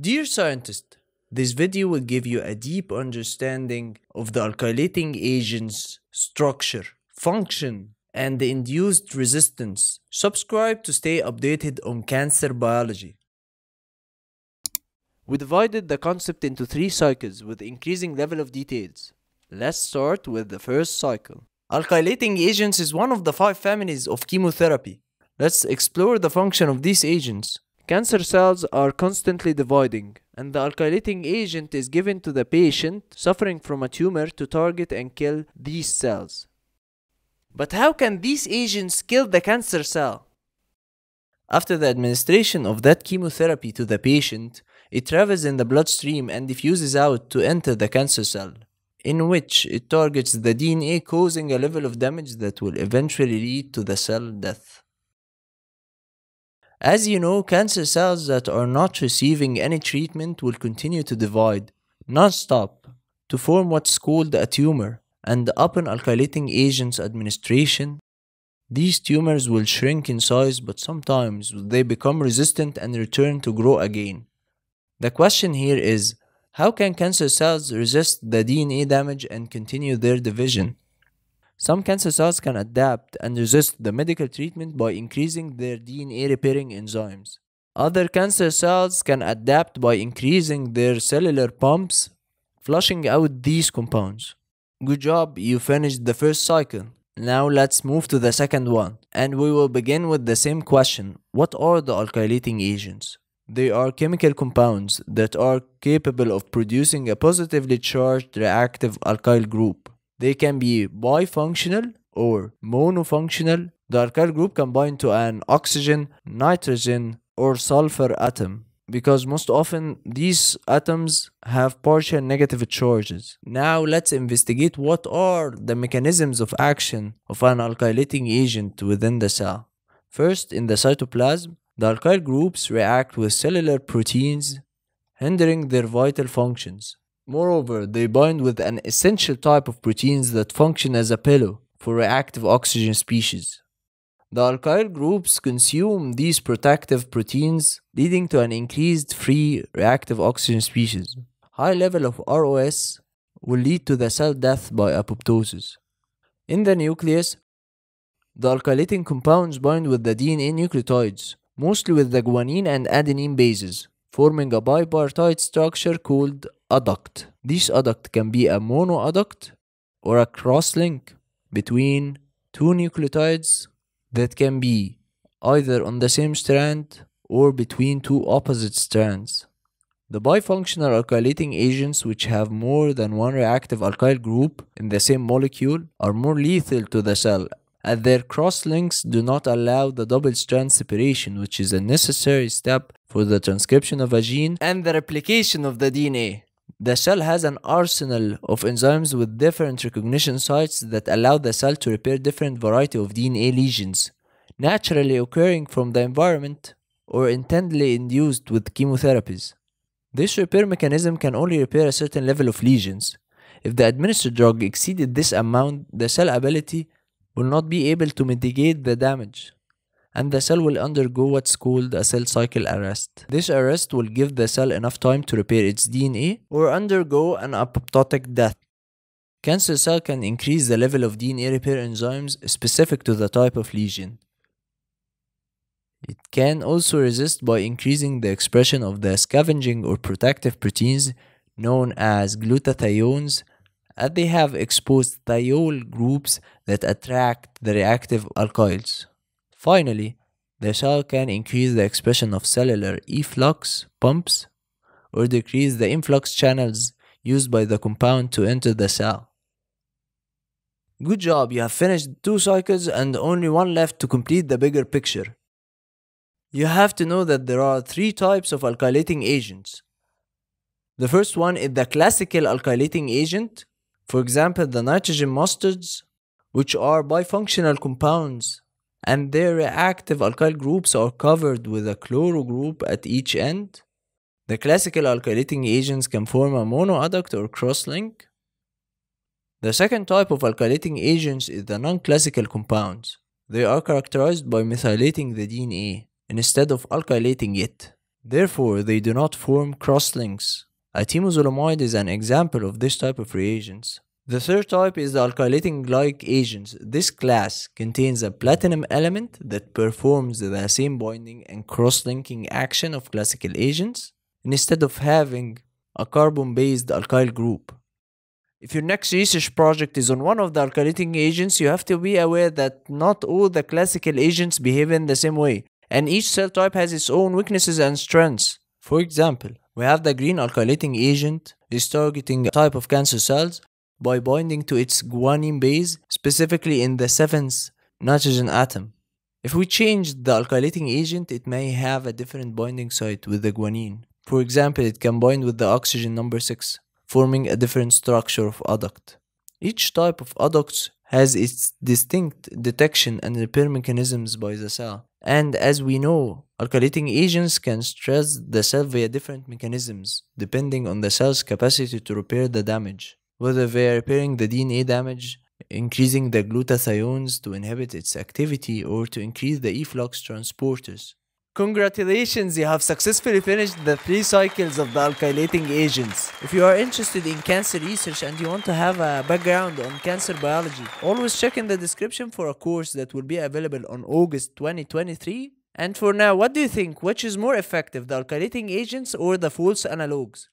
Dear scientist, this video will give you a deep understanding of the alkylating agent's structure, function, and the induced resistance. Subscribe to stay updated on cancer biology. We divided the concept into three cycles with increasing level of details. Let's start with the first cycle. Alkylating agents is one of the five families of chemotherapy. Let's explore the function of these agents. Cancer cells are constantly dividing, and the alkylating agent is given to the patient suffering from a tumor to target and kill these cells. But how can these agents kill the cancer cell? After the administration of that chemotherapy to the patient, it travels in the bloodstream and diffuses out to enter the cancer cell, in which it targets the DNA, causing a level of damage that will eventually lead to the cell death. As you know, cancer cells that are not receiving any treatment will continue to divide non-stop to form what's called a tumor, and upon alkylating agents administration, these tumors will shrink in size, but sometimes they become resistant and return to grow again. The question here is how can cancer cells resist the DNA damage and continue their division? Some cancer cells can adapt and resist the medical treatment by increasing their DNA repairing enzymes. Other cancer cells can adapt by increasing their cellular pumps, flushing out these compounds. Good job, you finished the first cycle. Now let's move to the second one, and we will begin with the same question What are the alkylating agents? They are chemical compounds that are capable of producing a positively charged reactive alkyl group. They can be bifunctional or monofunctional. The alkyl group can bind to an oxygen, nitrogen, or sulfur atom because most often these atoms have partial negative charges. Now let's investigate what are the mechanisms of action of an alkylating agent within the cell. First, in the cytoplasm, the alkyl groups react with cellular proteins, hindering their vital functions. Moreover, they bind with an essential type of proteins that function as a pillow for reactive oxygen species. The alkyl groups consume these protective proteins, leading to an increased free reactive oxygen species. High level of ROS will lead to the cell death by apoptosis. In the nucleus, the alkylating compounds bind with the DNA nucleotides, mostly with the guanine and adenine bases, forming a bipartite structure called adduct. This adduct can be a monoadduct or a cross-link between two nucleotides that can be either on the same strand or between two opposite strands. The bifunctional alkylating agents which have more than one reactive alkyl group in the same molecule are more lethal to the cell as their cross-links do not allow the double-strand separation which is a necessary step for the transcription of a gene and the replication of the DNA. The cell has an arsenal of enzymes with different recognition sites that allow the cell to repair different variety of DNA lesions, naturally occurring from the environment or intendedly induced with chemotherapies. This repair mechanism can only repair a certain level of lesions. If the administered drug exceeded this amount, the cell ability will not be able to mitigate the damage and the cell will undergo what's called a cell cycle arrest. This arrest will give the cell enough time to repair its DNA or undergo an apoptotic death. Cancer cell can increase the level of DNA repair enzymes specific to the type of lesion. It can also resist by increasing the expression of the scavenging or protective proteins known as glutathiones as they have exposed thiol groups that attract the reactive alkyls. Finally, the cell can increase the expression of cellular efflux pumps or decrease the influx channels used by the compound to enter the cell. Good job, you have finished two cycles and only one left to complete the bigger picture. You have to know that there are three types of alkylating agents. The first one is the classical alkylating agent, for example, the nitrogen mustards, which are bifunctional compounds and their reactive alkyl groups are covered with a chloro group at each end. The classical alkylating agents can form a monoadduct or cross-link. The second type of alkylating agents is the non-classical compounds. They are characterized by methylating the DNA instead of alkylating it. Therefore, they do not form crosslinks. A temozolomide is an example of this type of reagents. The third type is the alkylating like agents. This class contains a platinum element that performs the same binding and cross-linking action of classical agents instead of having a carbon-based alkyl group. If your next research project is on one of the alkylating agents, you have to be aware that not all the classical agents behave in the same way, and each cell type has its own weaknesses and strengths. For example, we have the green alkylating agent is targeting a type of cancer cells by binding to its guanine base, specifically in the 7th nitrogen atom. If we change the alkylating agent, it may have a different binding site with the guanine. For example, it can bind with the oxygen number 6, forming a different structure of adduct. Each type of adduct has its distinct detection and repair mechanisms by the cell. And as we know, alkylating agents can stress the cell via different mechanisms, depending on the cell's capacity to repair the damage whether they are repairing the DNA damage, increasing the glutathiones to inhibit its activity, or to increase the efflux transporters. Congratulations, you have successfully finished the three cycles of the alkylating agents. If you are interested in cancer research and you want to have a background on cancer biology, always check in the description for a course that will be available on August 2023. And for now, what do you think? Which is more effective, the alkylating agents or the folate analogues?